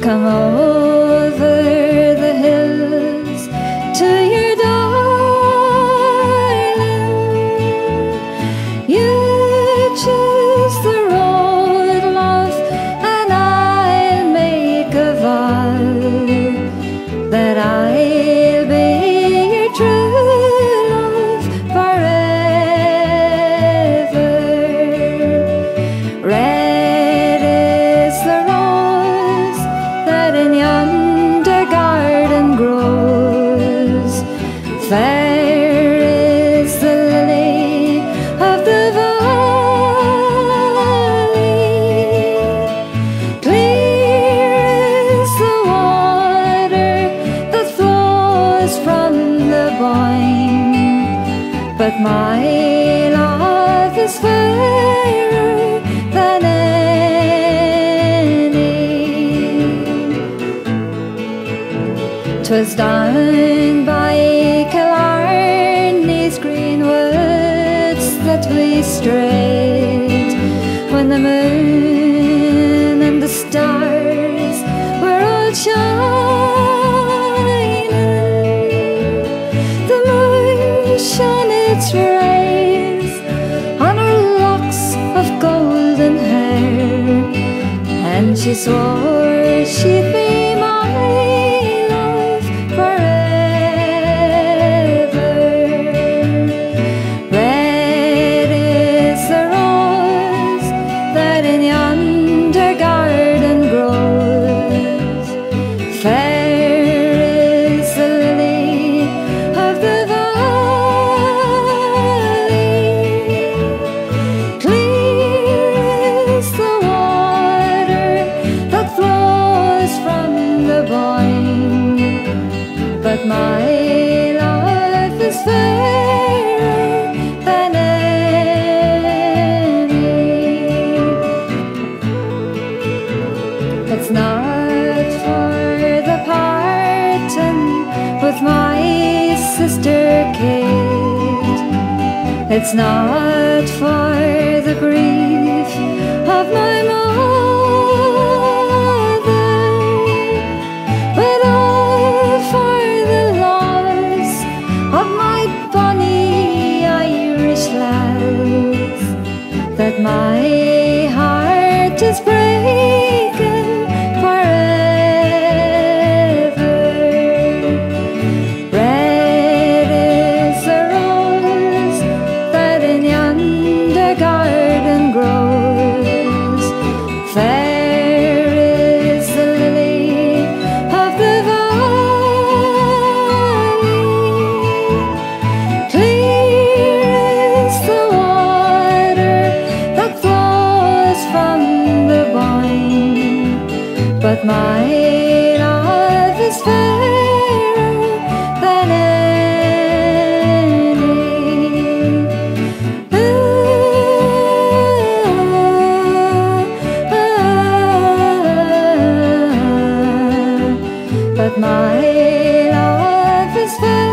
come over. But my love is fairer than any. Twas done by rays on her locks of golden hair, and she swore she'd be. My life is fairer than any. It's not for the parting with my sister Kate. It's not for the grief of my mother. My heart is breaking. my love is fairer than any. But my love is.